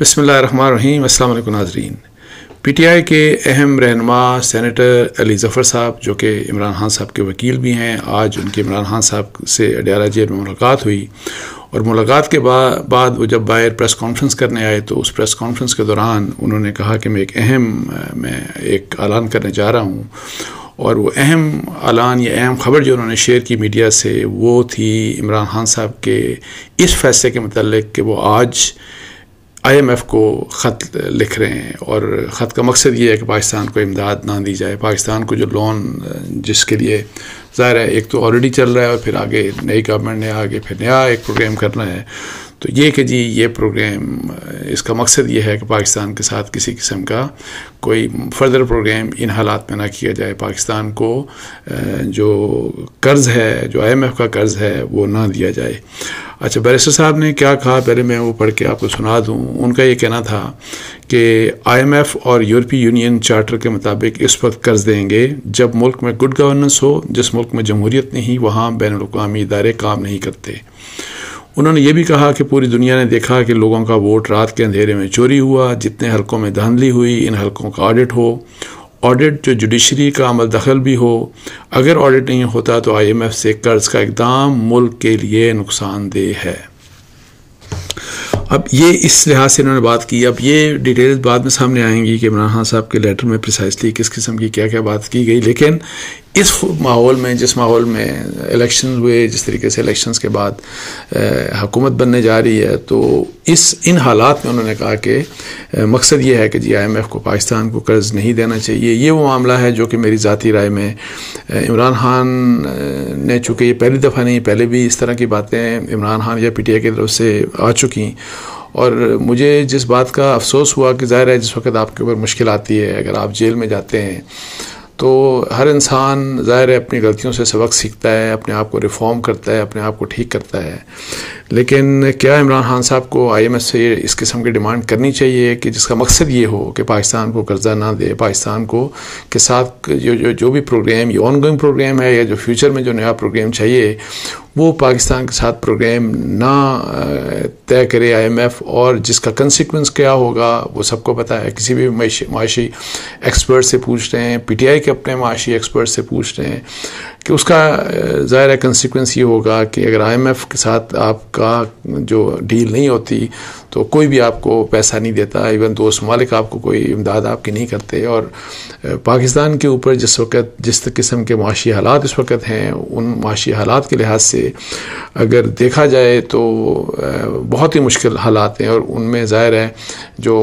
बसमीम अल्लाम नाजरीन। P T I के अहम रहनमा सैनेटर अली ज़फ़र साहब, जो कि इमरान खान साहब के वकील भी हैं, आज उनकी इमरान खान साहब से अडियाला जेल में मुलाकात हुई। और मुलाकात के बाद बाद वो जब बाहर प्रेस कॉन्फ्रेंस करने आए तो उस प्रेस कॉन्फ्रेंस के दौरान उन्होंने कहा कि मैं एक अहम, मैं एक ऐलान करने जा रहा हूँ। और वो अहम ऐलान, या अहम खबर जो उन्होंने शेयर की मीडिया से, वो थी इमरान खान साहब के इस फैसले के मतलब कि वो आज आईएमएफ को ख़त लिख रहे हैं और ख़त का मकसद ये है कि पाकिस्तान को इमदाद ना दी जाए। पाकिस्तान को जो लोन जिसके लिए ज़ाहिर है एक तो ऑलरेडी चल रहा है और फिर आगे नई गवर्नमेंट ने आगे फिर नया एक प्रोग्राम करना है। तो ये कि जी, ये प्रोग्राम इसका मकसद ये है कि पाकिस्तान के साथ किसी किस्म का कोई फर्दर प्रोग्राम इन हालात में ना किया जाए। पाकिस्तान को जो कर्ज़ है, जो आईएमएफ का कर्ज़ है, वो ना दिया जाए। अच्छा बैरिस्टर साहब ने क्या कहा? पहले मैं वो पढ़ के आपको सुना दूँ। उनका ये कहना था कि आईएमएफ और यूरोपीय यूनियन चार्टर के मुताबिक इस वक्त कर्ज देंगे। जब मुल्क में गुड गवर्नेंस हो, जिस मुल्क में जमहूरियत नहीं, वहाँ बैन अवी इदारे काम नहीं करते। उन्होंने ये भी कहा कि पूरी दुनिया ने देखा कि लोगों का वोट रात के अंधेरे में चोरी हुआ, जितने हलकों में धांधली हुई, इन हलकों का ऑडिट हो। ऑडिट जो जुडिशरी का अमल दखल भी हो। अगर ऑडिट नहीं होता तो आईएमएफ से कर्ज का इकदाम मुल्क के लिए नुकसानदेह है। अब ये इस लिहाज से इन्होंने बात की, अब ये डिटेल्स बाद में सामने आएँगी कि इमरान खान साहब के लेटर में प्रिसाइसली किस किस्म की क्या क्या बात की गई। लेकिन इस माहौल में, जिस माहौल में इलेक्शन हुए, जिस तरीके से इलेक्शंस के बाद हुकूमत बनने जा रही है तो इस, इन हालात में उन्होंने कहा कि मकसद ये है कि जी आई एम एफ़ को, पाकिस्तान को कर्ज़ नहीं देना चाहिए। ये वो मामला है जो कि मेरी ज़ाती राय में इमरान खान ने चूँकि ये पहली दफ़ा नहीं, पहले भी इस तरह की बातें इमरान खान या पी टी आई की तरफ़ से आ चुकी और मुझे जिस बात का अफसोस हुआ कि ज़ाहिर है जिस वक्त आपके ऊपर मुश्किल आती है, अगर आप जेल में जाते हैं तो हर इंसान ज़ाहिर है अपनी गलतियों से सबक सीखता है, अपने आप को रिफॉर्म करता है, अपने आप को ठीक करता है। लेकिन क्या इमरान खान साहब को आई एम एस से इस किस्म की डिमांड करनी चाहिए कि जिसका मकसद ये हो कि पाकिस्तान को कर्जा ना दे, पाकिस्तान को के साथ जो जो जो भी प्रोग्राम, ये ऑन गोइंग प्रोग्राम है या जो फ्यूचर में जो नया प्रोग्राम चाहिए, वो पाकिस्तान के साथ प्रोग्राम ना तय करे आईएमएफ और जिसका कंसिक्वेंस क्या होगा, वो सबको पता है। किसी भी माशी एक्सपर्ट से पूछ रहे हैं पीटीआई के अपने माशी एक्सपर्ट से पूछ रहे हैं। कि उसका ज़ाहिर कंसिक्वेंस ये होगा कि अगर आईएमएफ के साथ आपका जो डील नहीं होती तो कोई भी आपको पैसा नहीं देता, इवन दोस्त मालिक आपको कोई इमदाद आपकी नहीं करते। और पाकिस्तान के ऊपर जिस वक्त, जिस किस्म के माशी हालात इस वक्त हैं, उन माशी हालात के लिहाज से अगर देखा जाए तो बहुत ही मुश्किल हालात हैं। और उनमें ज़ाहिर है, जो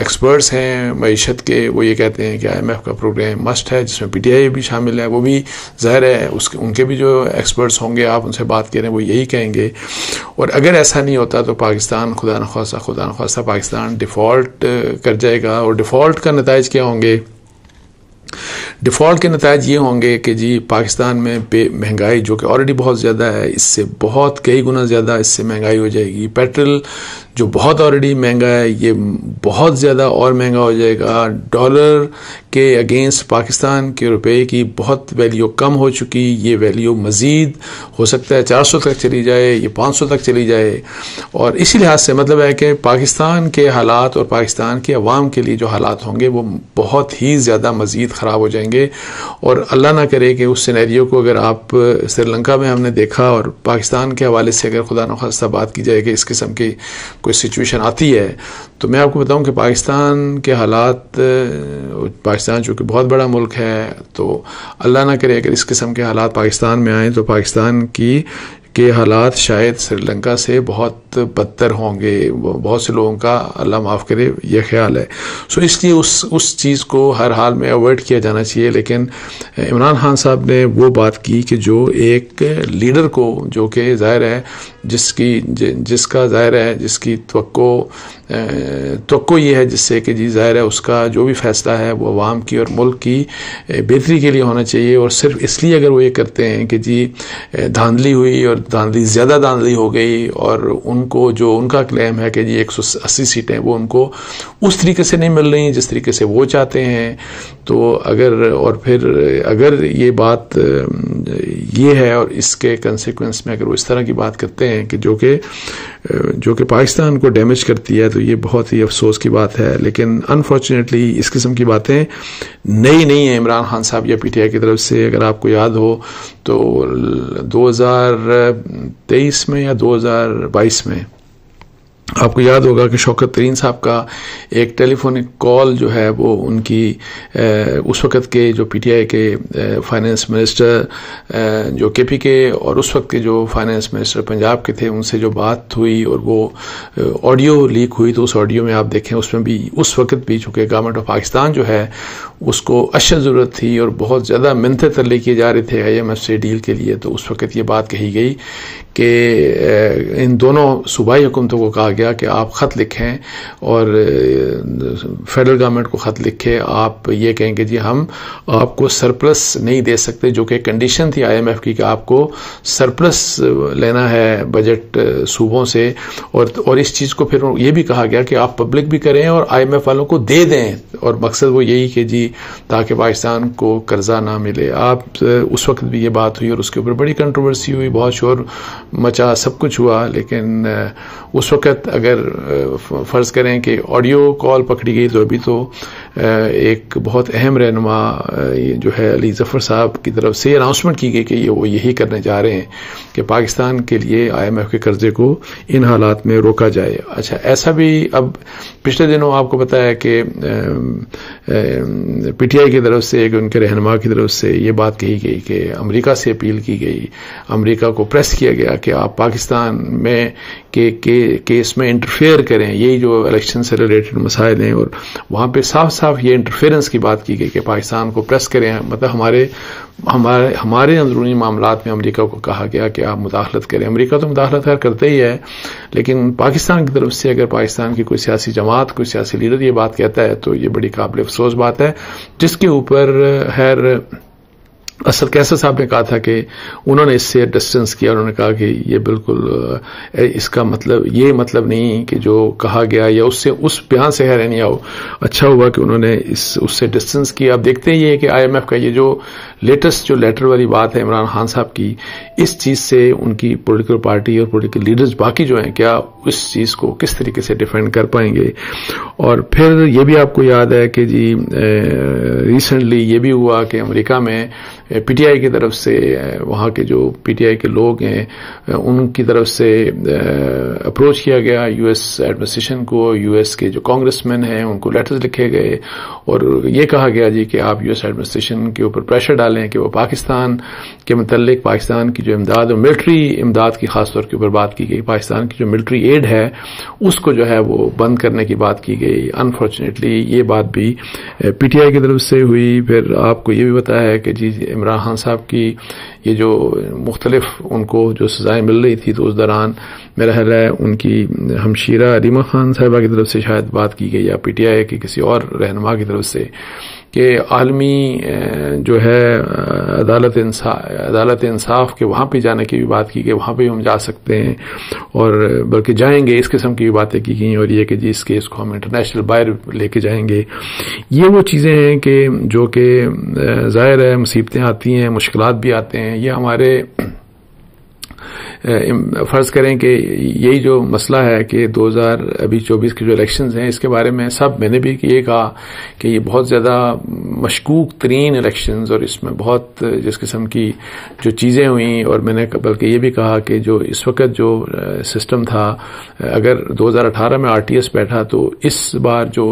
एक्सपर्ट्स हैं मीशत के, वो ये कहते हैं कि आई एम एफ़ का प्रोग्राम मस्ट है, जिसमें पी टी आई भी शामिल है। वो भी ज़ाहिर है उसके उनके भी जो एक्सपर्ट्स होंगे, आप उनसे बात करें, वो यही कहेंगे। और अगर ऐसा नहीं होता तो पाकिस्तान खुदा न खासा खुदा न खासा पाकिस्तान डिफ़ॉल्ट कर जाएगा और डिफ़ॉल्ट का नतज क्या होंगे? डिफ़ॉल्ट के नतज ये होंगे कि जी, पाकिस्तान में पे महँगाई जो कि ऑलरेडी बहुत ज़्यादा है, इससे बहुत कई गुना ज़्यादा इससे महँगाई हो जाएगी। पेट्रोल जो बहुत ऑलरेडी महँगा है, ये बहुत ज़्यादा और महँगा हो जाएगा। डॉलर के अगेंस्ट पाकिस्तान के रुपए की बहुत वैल्यू कम हो चुकी, ये वैल्यू मज़ीद हो सकता है 400 तक चली जाए, ये 500 तक चली जाए। और इसी लिहाज से मतलब है कि पाकिस्तान के हालात और पाकिस्तान के अवाम के लिए जो हालात होंगे, वो बहुत ही ज़्यादा मज़ीद ख़राब हो जाएँगे। और अल्लाह ना करे कि उस सिनेरियो को अगर आप श्रीलंका में हमने देखा और पाकिस्तान के हवाले से अगर खुदा नखास्ता बात की जाए कि इस किस्म की कोई सिचुएशन आती है तो मैं आपको बताऊँ कि पाकिस्तान के हालात पाकिस्तान चूँकि बहुत बड़ा मुल्क है तो अल्लाह ना करे अगर इस किस्म के हालात पाकिस्तान में आए तो पाकिस्तान की के हालात शायद श्रीलंका से बहुत बदतर होंगे। बहुत से लोगों का अल्लाह माफ़ करे यह ख्याल है। सो इसलिए उस उस चीज़ को हर हाल में अवॉइड किया जाना चाहिए, लेकिन इमरान खान साहब ने वो बात की कि जो एक लीडर को, जो कि ज़ाहिर है जिसकी जिसका ज़ाहिर है, जिसकी तो तो ये है जिससे कि जी ज़ाहिर है उसका जो भी फैसला है वो आवाम की और मुल्क की बेहतरी के लिए होना चाहिए और सिर्फ़ इसलिए अगर वो ये करते हैं कि जी धांधली हुई और धांधली, ज़्यादा धांधली हो गई और उनको जो उनका क्लेम है कि जी एक सौ अस्सी सीटें वो उनको उस तरीके से नहीं मिल रही जिस तरीके से वो चाहते हैं तो अगर, और फिर अगर ये बात ये है और इसके कंसिक्वेंस में अगर वो इस तरह की बात करते हैं कि जो कि जो कि पाकिस्तान को डैमेज करती है तो ये बहुत ही अफसोस की बात है। लेकिन अनफॉर्चुनेटली इस किस्म की बातें नई नहीं है। इमरान खान साहब या पीटीआई की तरफ़ से अगर आपको याद हो तो 2023 में या 2022 में आपको याद होगा कि शौकत तरीन साहब का एक टेलीफोनिक कॉल जो है वो उनकी उस वक़्त के जो पीटीआई के फाइनेंस मिनिस्टर जो के पी के और उस वक्त के जो फाइनेंस मिनिस्टर पंजाब के थे, उनसे जो बात हुई और वो ऑडियो लीक हुई तो उस ऑडियो में आप देखें, उसमें भी, उस वक्त भी चूँकि गवर्नमेंट ऑफ़ पाकिस्तान जो है उसको अशद ज़रूरत थी और बहुत ज़्यादा मिनते तरले किए जा रहे थे आई एम एफ़ से डील के लिए तो उस वक्त ये बात कही गई कि इन दोनों सूबाई हुकूमतों को कहा गया कि आप ख़त लिखें और फेडरल गवर्नमेंट को ख़त लिखें। आप ये कहें कि जी, हम आपको सरप्लस नहीं दे सकते, जो कि कंडीशन थी आईएमएफ की कि आपको सरप्लस लेना है बजट सूबों से। और और इस चीज़ को फिर ये भी कहा गया कि आप पब्लिक भी करें और आईएमएफ वालों को दे दें। और मकसद वो यही कि जी, ताकि पाकिस्तान को कर्जा ना मिले। आप उस वक्त भी ये बात हुई और उसके ऊपर बड़ी कंट्रोवर्सी हुई, बहुत शोर मचा, सब कुछ हुआ, लेकिन उस वक़्त अगर फ़र्ज़ करें कि ऑडियो कॉल पकड़ी गई तो अभी तो एक बहुत अहम रहनुमा जो है अली जफ़र साहब की तरफ़ से अनाउंसमेंट की गई कि ये वो यही करने जा रहे हैं कि पाकिस्तान के लिए आईएमएफ के कर्जे को इन हालात में रोका जाए। अच्छा ऐसा भी अब पिछले दिनों आपको पता है कि पीटीआई की तरफ़ से एक उनके रहनुमा की तरफ़ से ये बात कही गई कि अमरीका से अपील की गई। अमरीका को प्रेस किया गया कि आप पाकिस्तान में के, के केस में इंटरफेयर करें। यही जो इलेक्शन से रिलेटेड मसाइल हैं और वहाँ पे साफ़ साफ़ ये इंटरफेरेंस की बात की गई कि पाकिस्तान को प्रेस करें। मतलब हमारे हमारे हमारे अंदरूनी मामला में अमरीका को कहा गया कि आप मुदाखलत करें। अमरीका तो मुदाखलत खैर करते ही है, लेकिन पाकिस्तान की तरफ़ से अगर पाकिस्तान की कोई सियासी जमात, कोई सियासी लीडर ये बात कहता है तो ये बड़ी काबिल अफसोस बात है। जिसके ऊपर खैर असल कैसर साहब ने कहा था कि उन्होंने इससे डिस्टेंस किया, उन्होंने कहा कि ये बिल्कुल इसका मतलब ये मतलब नहीं कि जो कहा गया या उससे, उस बयान से है नहीं आओ अच्छा हुआ कि उन्होंने इस, उससे डिस्टेंस किया। अब देखते ही है कि आईएमएफ का ये जो लेटेस्ट जो लेटर वाली बात है इमरान खान साहब की, इस चीज़ से उनकी पोलिटिकल पार्टी और पोलिटिकल लीडर्स बाकी जो हैं, क्या उस चीज़ को किस तरीके से डिफेंड कर पाएँगे? और फिर ये भी आपको याद है कि जी रिसेंटली ये भी हुआ कि अमरीका में पीटीआई की तरफ़ से वहाँ के जो पीटीआई के लोग हैं उनकी तरफ़ से अप्रोच किया गया यूएस एडमिनिस्ट्रेशन को यूएस के जो कांग्रेसमैन हैं, उनको लेटर्स लिखे गए और ये कहा गया जी कि आप यूएस एडमिनिस्ट्रेशन के ऊपर प्रेशर डालें कि वो पाकिस्तान के मतलब पाकिस्तान की जो इमदाद और मिलिट्री इमदाद की खासतौर के ऊपर बात की गई, पाकिस्तान की जो मिलिट्री एड है, उसको जो है वो बंद करने की बात की गई। अनफॉर्चुनेटली ये बात भी पीटीआई की तरफ़ से हुई। फिर आपको ये भी बताया कि जी इमरान खान साहब की ये जो मुख्तलफ उनको जो सजाएँ मिल रही थी तो उस दौरान मेरा ख्याल है उनकी हमशीरा रीमा खान साहबा की तरफ़ से शायद बात की गई या पी टी आई के किसी और रहनुमा की तरफ़ से कि आलमी जो है अदालत अदालत इंसाफ के वहाँ पे जाने की भी बात की गई, वहाँ पे हम जा सकते हैं। और, बल्कि जाएँगे, इस किस्म की भी बातें की गई और ये कि जी इस केस को हम इंटरनेशनल बाहर लेके जाएँगे। ये वो चीज़ें हैं कि, जो कि ज़ाहिर है, मुसीबतें आती हैं मुश्किल भी आते हैं। ये हमारे फ़र्ज़ करें कि यही जो मसला है कि 2000 अभी 24 के जो इलेक्शन हैं, इसके बारे में सब मैंने भी ये कहा कि ये बहुत ज़्यादा मशकूक, तरीन इलेक्शन और इसमें बहुत जिस किस्म की जो चीज़ें हुई, और मैंने बल्कि ये भी कहा कि जो इस वक्त जो सिस्टम था, अगर 2018 में आरटीएस बैठा तो इस बार जो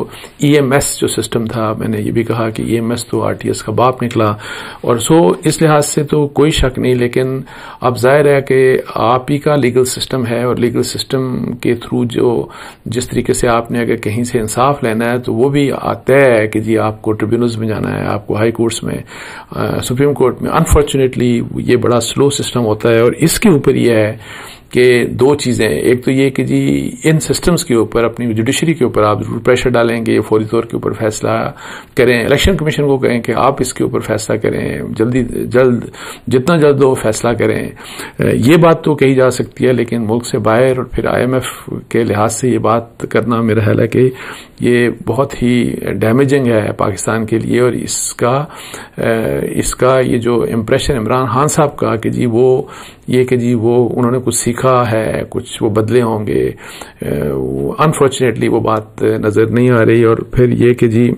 ईएमएस जो सिस्टम था, मैंने ये भी कहा कि ईएमएस तो आरटीएस का बाप निकला। और सो इस लिहाज से तो कोई शक नहीं, लेकिन अब ज़ाहिर है कि आप ही का लीगल सिस्टम है और लीगल सिस्टम के थ्रू जो, जिस तरीके से आपने अगर कहीं से इंसाफ लेना है तो वो भी तय है कि जी आपको ट्रिब्यूनल्स में जाना है, आपको हाई कोर्ट्स में सुप्रीम कोर्ट में। अनफॉर्चुनेटली ये बड़ा स्लो सिस्टम होता है और इसके ऊपर यह है कि दो चीज़ें एक तो ये कि जी, इन सिस्टम्स के ऊपर, अपनी जुडिशरी के ऊपर आप ज़रूर प्रेशर डालेंगे, फौरी तौर के ऊपर फैसला करें। इलेक्शन कमीशन को कहें कि आप इसके ऊपर फैसला करें। जल्दी, जल्द, जितना जल्द हो फैसला करें। ये बात तो कही जा सकती है, लेकिन मुल्क से बाहर और फिर आईएमएफ के लिहाज से ये बात करना मेरा ख्याल है कि ये बहुत ही डैमेजिंग है पाकिस्तान के लिए और इसका इसका ये जो इम्प्रेशन इमरान खान साहब का कि जी वो ये कि जी वो, उन्होंने कुछ सीखा है, कुछ वो बदले होंगे। अनफॉर्चुनेटली वो बात नज़र नहीं आ रही और फिर ये कि जी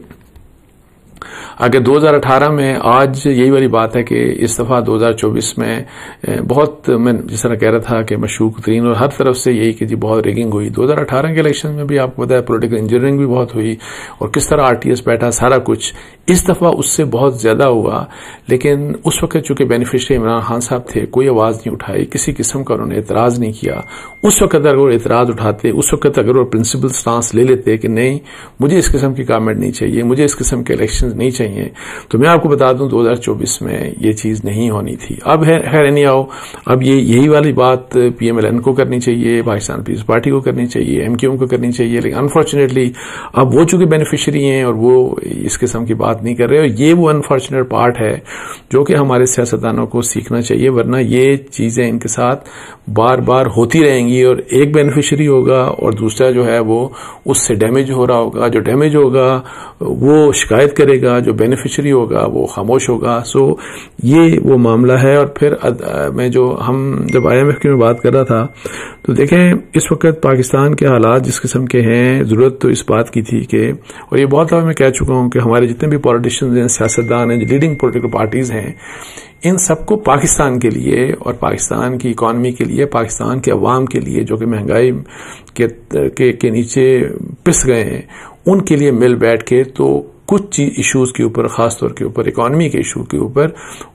आगे 2018 में आज यही वाली बात है कि इस दफ़ा 2024 में बहुत मैं जिस तरह कह रहा था कि मशूक तरीन, और हर तरफ़ से यही कि जी बहुत रिगिंग हुई। 2018 के इलेक्शन में भी आपको पता है पोलिटिकल इंजीनियरिंग भी बहुत हुई, और किस तरह आरटीएस बैठा, सारा कुछ। इस दफ़ा उससे बहुत ज़्यादा हुआ, लेकिन उस वक्त चूँकि बेनिफिशरी इमरान खान साहब थे, कोई आवाज़ नहीं उठाई, किसी किस्म का उन्होंने एतराज़ नहीं किया। उस वक्त अगर वो एतराज़ उठाते, उस वक्त अगर वो प्रिंसिपल स्टांस ले लेते कि नहीं, मुझे इस किस्म की कामेंट नहीं चाहिए, मुझे इस किस्म के इलेक्शन नहीं चाहिए। तो मैं आपको बता दूँ 2024 में ये चीज़ नहीं होनी थी। अब है, खैर नहीं आओ अब ये, यही वाली बात पीएमएलएन को करनी चाहिए पाकिस्तान पीपल्स पार्टी को करनी चाहिए एमक्यूएम को करनी चाहिए, लेकिन अनफॉर्चुनेटली अब वो चूँकि बेनिफिशरी हैं और वो इस किस्म की बात नहीं कर रहे, और ये वो अनफॉर्चुनेट पार्ट है जो कि हमारे सियासतदानों को सीखना चाहिए, वरना ये चीज़ें इनके साथ बार बार होती रहेंगी और एक बेनिफिशरी होगा और दूसरा जो है वो उससे डैमेज हो रहा होगा, जो डैमेज होगा, वो शिकायत करेगा जो बेनिफिशरी होगा वो खामोश होगा। सो ये वो मामला है और फिर अद, मैं जो हम जब आईएमएफ की में बात कर रहा था तो देखें इस वक्त पाकिस्तान के हालात जिस किस्म के हैं ज़रूरत तो इस बात की थी कि और ये बहुत मैं कह चुका हूँ कि हमारे जितने भी पॉलिटिशियंस हैं सियासतदान हैं लीडिंग पोलिटिकल पार्टीज़ हैं इन सबको पाकिस्तान के लिए और पाकिस्तान की इकॉनमी के लिए पाकिस्तान के अवाम के लिए जो कि महँगाई के, के, के नीचे पिस गए हैं उनके लिए मिल बैठ के तो कुछ चीज़ इश्यूज़ के ऊपर खासतौर के ऊपर इकोनॉमी के इशू के ऊपर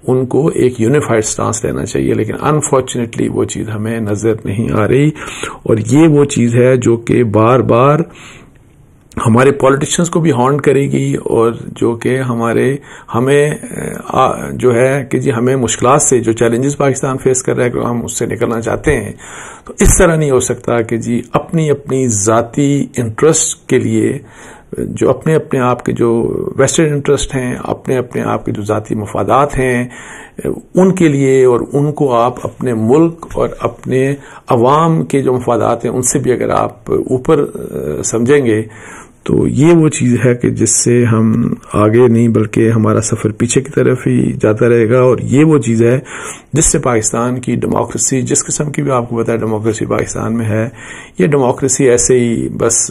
उनको एक यूनिफाइड स्टांस लेना चाहिए लेकिन अनफॉर्चुनेटली वो चीज़ हमें नज़र नहीं आ रही। और ये वो चीज़ है जो कि बार बार हमारे पॉलिटिशियंस को भी हॉन्ड करेगी और जो कि हमारे हमें आ, जो है कि जी हमें मुश्किल से जो चैलेंजेस पाकिस्तान फेस कर रहा है हम उससे निकलना चाहते हैं। तो इस तरह नहीं हो सकता कि जी अपनी अपनी जाति इंटरेस्ट के लिए जो अपने अपने आप के जो वेस्टर्न इंटरेस्ट हैं, अपने अपने आप के जो जाति मफादात हैं, उनके लिए और उनको आप अपने मुल्क और अपने अवाम के जो मफादात हैं, उनसे भी अगर आप ऊपर समझेंगे तो ये वो चीज़ है कि जिससे हम आगे नहीं, बल्कि हमारा सफ़र पीछे की तरफ़ ही जाता रहेगा। और ये वो चीज़ है जिससे पाकिस्तान की डेमोक्रेसी, जिस किस्म की भी आपको बताया डेमोक्रेसी पाकिस्तान में है, ये डेमोक्रेसी ऐसे ही बस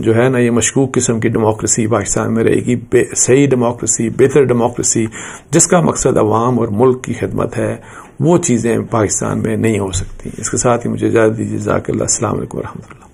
जो है ना, ये मशकूक किस्म की डेमोक्रेसी पाकिस्तान में रहेगी। सही डेमोक्रेसी, बेहतर डेमोक्रेसी, जिसका मकसद अवाम और मुल्क की खिदमत है, वो चीज़ें पाकिस्तान में नहीं हो सकती। इसके साथ ही मुझे इजाज़त दीजिए। जाकर असल वरहमल्ला